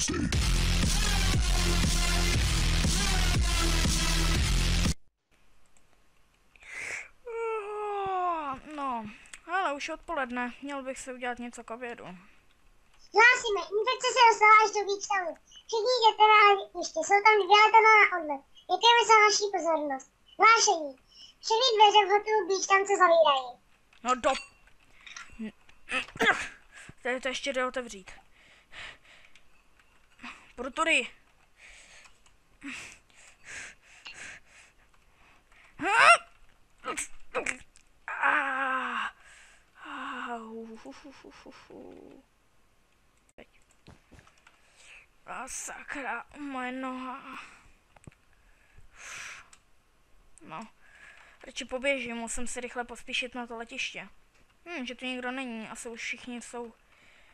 Wednesday. No, ale už je odpoledne, měl bych si udělat něco k obědu. Hlásíme, infekce se dostala až do výstavu. Všichni jděte na letiště, jsou tam dvě letadla na odlet. Děkujeme za vaši pozornost. Hlášení. Všechny dveře v hotelu Beach tam se zavírají. No do... Tady to ještě jde otevřít. Protory. Ah. A sakra, moje noha. No. Radši poběžím, musím si rychle pospíšit na to letiště. Hm, že tu nikdo není, asi už všichni jsou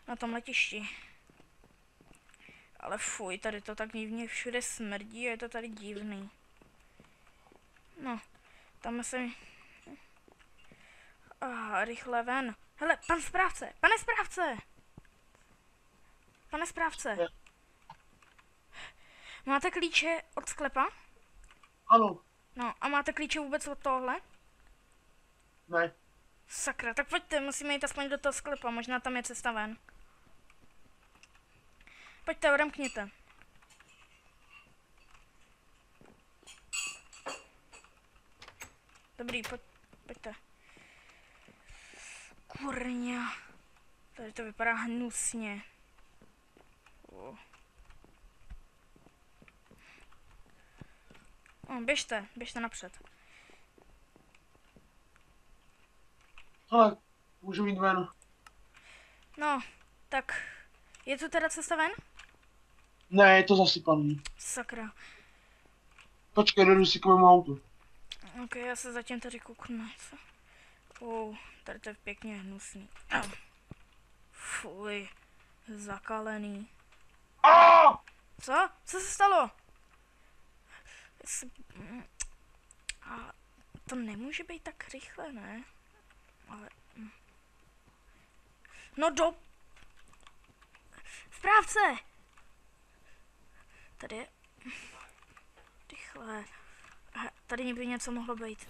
na tom letišti. Ale fuj, tady to tak divně všude smrdí a je to tady divný. No, tam se mi... Ah, rychle ven. Hele, pan správce, pane správce! Pane správce. Máte klíče od sklepa? Ano, No, a máte klíče vůbec od tohle? ne. Sakra, tak pojďte, musíme jít aspoň do toho sklepa, možná tam je cesta ven. Pojďte, odemkněte. Dobrý, pojď, pojďte. Kurňa. Tady to vypadá hnusně. O. O, běžte, běžte napřed. Ale můžu jít ven. No, tak je tu teda cesta ven? Ne, je to zasypaný. Sakra. Počkej, jdu si k mému autu. Ok, já se zatím tady kouknu. Oh, tady to je pěkně hnusný. Au. Fuj, zakalený. A! Co? Co se stalo? A to nemůže být tak rychle, ne? Ale... No do... Správce! Tady je... Rychle. Tady by něco mohlo být.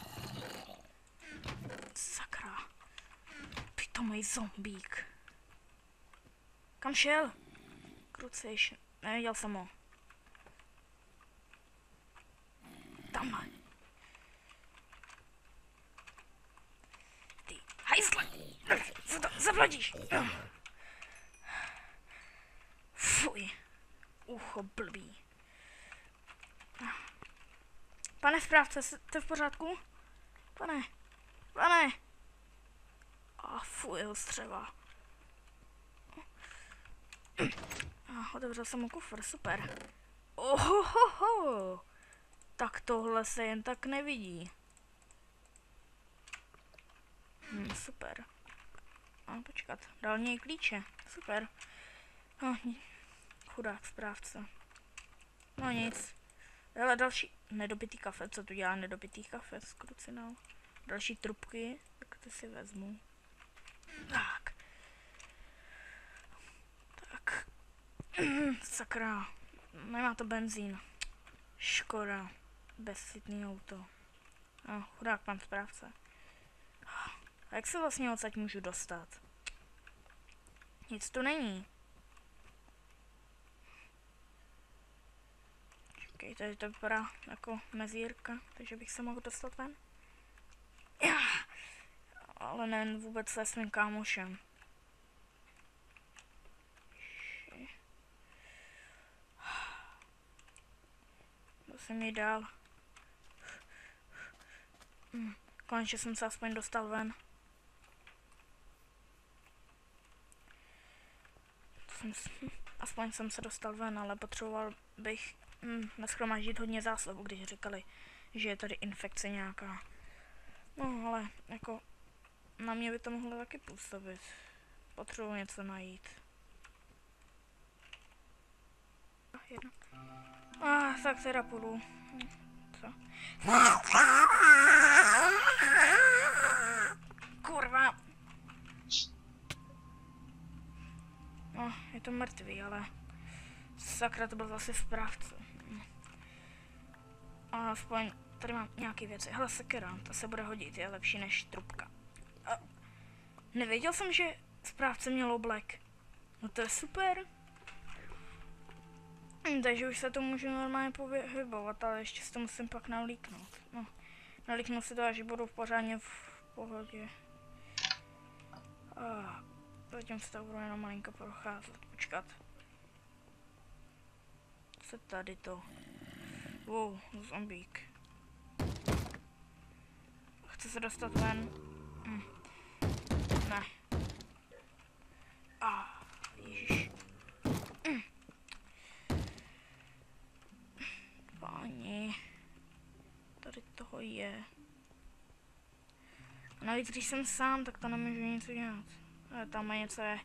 Sakra. Pitomej zombík. Kam šel? Cruciation. Neviděl jsem ho. Tamhle. Ty hajzle. Zavladíš? Fuj. Ucho blbý. Pane správce, jste v pořádku? Pane, pane. A fuj, jeho střeva. A otevřel jsem mu kufr, super. Ohohoho. Tak tohle se jen tak nevidí. Hm, super. A počkat, dal něj klíče. Super. Ni- chudák správce. No nic. Ale další nedobitý kafe, co tu dělá nedobitý kafe s krucinou. Další trubky, tak ty si vezmu. Tak. Tak. Sakra. Nemá to benzín. Škoda. Bezcitný auto. No, chudák pan správce. A jak se vlastně odsaď můžu dostat? Nic tu není. To vypadá jako mezírka, takže bych se mohl dostat ven. Ale ne vůbec se svým kámošem. Musím jít dál. Hm, Konečně jsem se aspoň dostal ven. Hm, aspoň jsem se dostal ven, ale potřeboval bych hm, naschromáždit hodně zásob, když říkali, že je tady infekce nějaká. No, ale jako na mě by to mohlo taky působit. Potřebuji něco najít. A, Jedno. A, tak teda půjdu. Co? Kurva. No, je to mrtvý, ale Sakra, to byl zase správce. A aspoň tady mám nějaký věci. Hele, sekera, to se bude hodit, je lepší než trubka. A nevěděl jsem, že správce měl oblek. No to je super. Hm, takže už se to můžu normálně pohybovat, ale ještě si to musím pak nalíknout. No, nalíknu si to, až budu pořádně v pohodě. A zatím se to budu jenom malinko procházet, počkat. Co tady to? Wow, zombík. Chce se dostat ven? Hm. Ne. A, ah, ježiš. Hm. Páni. Tady toho je. A navíc, když jsem sám, tak to nemůžu nic udělat. Ale tam je něco je.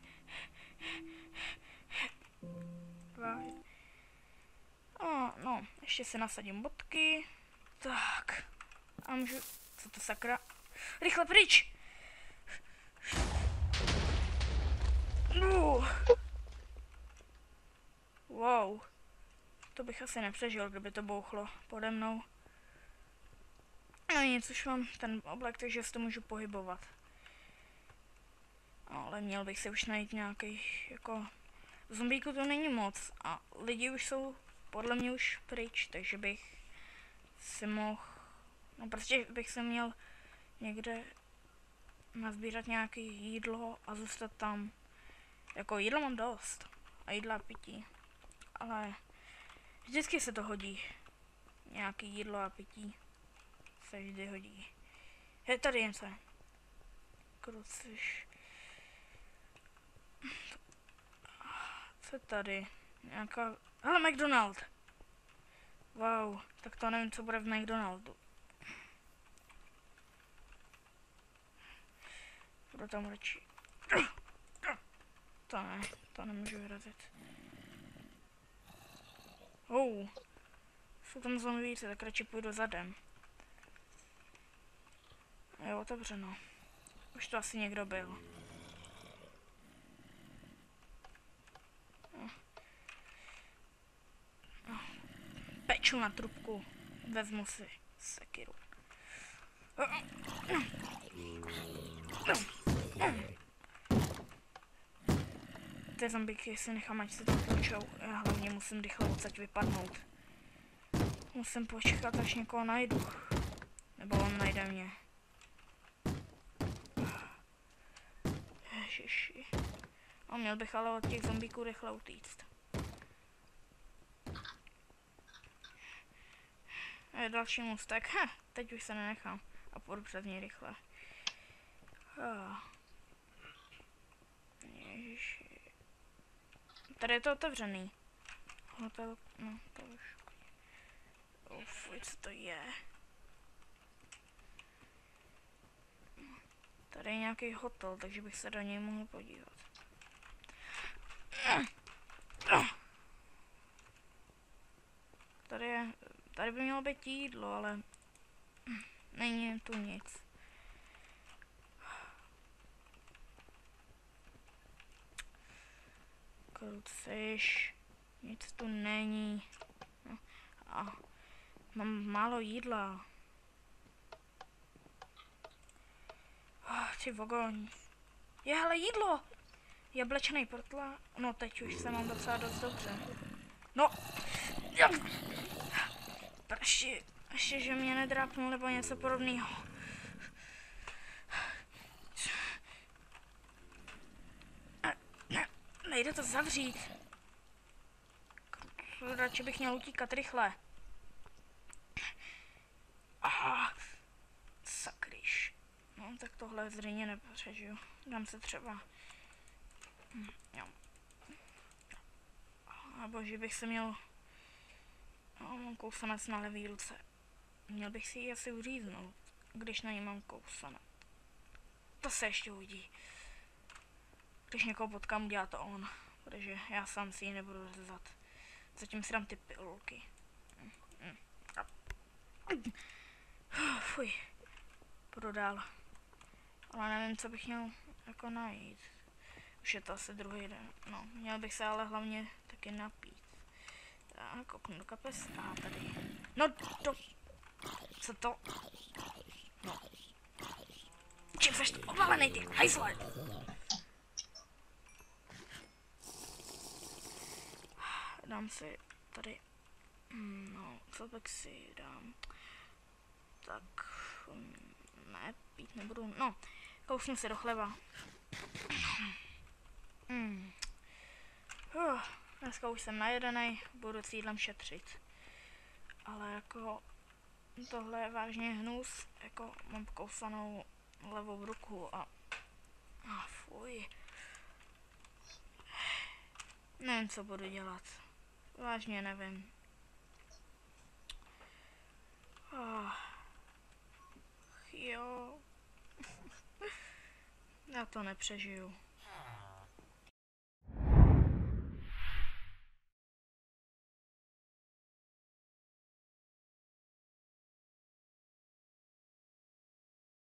A, no, ještě si nasadím bodky. Tak. A můžu... Co to sakra? Rychle pryč! Uh. Wow. To bych asi nepřežil, kdyby to bouchlo pode mnou. No nic, už mám ten oblek, takže se to můžu pohybovat. Ale měl bych si už najít nějaký, jako... Zombíku to není moc a lidi už jsou podle mě už pryč, takže bych si mohl... No prostě bych se měl někde nazbírat nějaké jídlo a zůstat tam. Jako jídlo mám dost. A jídla a pití. Ale vždycky se to hodí. Nějaký jídlo a pití se vždy hodí. Je tady něco. Kruciš. Co tady? Nějaká... Hele, McDonald! Wow, tak to nevím, co bude v McDonaldu. Budu tam radši. To ne, to nemůžu vyrazit. Oh, jsou tam zombíci, tak radši půjdu zadem. Je otevřeno. Už to asi někdo byl. Peču na trubku. Vezmu si sekiru. Ty zombíky si nechám, ať se to tlučou. Já hlavně musím rychle odsaď vypadnout. Musím počkat, až někoho najdu. Nebo on najde mě. Ježiši. A měl bych ale od těch zombíků rychle utíct. Další můstek. Ha, teď už se nenechám. A půjdu přes něj rychle. Ah. Ježiši. Tady je to otevřený. Hotel, no to už. Uf, co to je? Tady je nějaký hotel, takže bych se do něj mohl podívat. Tady je, tady by mělo být jídlo, ale není tu nic. Kruciš, nic tu není. A mám málo jídla. Ty vogoň. Je, hele, jídlo! Jablečný portla. No, teď už se mám docela dost dobře. No! Ja. Ještě, ještě, že mě nedrápnul nebo něco podobného. Ne, nejde to zavřít. Radši bych měl utíkat rychle. Aha. Sakryš. No, tak tohle zřejmě nepřežiju. Dám se třeba... Hm, jo. A bože, bych se měl... No, mám kousanec na levý ruce. Měl bych si ji asi uříznout, když na ní mám kousanec. To se ještě uvidí. Když někoho potkám, udělá to on. Protože já sám si ji nebudu řezat. Zatím si dám ty pilulky. Fuj. Půjdu dál. Ale nevím, co bych měl jako najít. Už je to asi druhý den. No, měl bych se ale hlavně taky napít. Tak, kouknu do kapes. A tady. No, to... Co to? No. Čím seš obalený ty, hajzle? Dám si tady... No, co pak si dám? Tak... Ne, pít nebudu. No, kousnu si do chleba. Hmm. Dneska už jsem najedenej, budu s jídlem šetřit. Ale jako tohle je vážně hnus, jako mám kousanou levou ruku a... A fuj. Nevím, co budu dělat. Vážně nevím. Oh. Jo. Já to nepřežiju.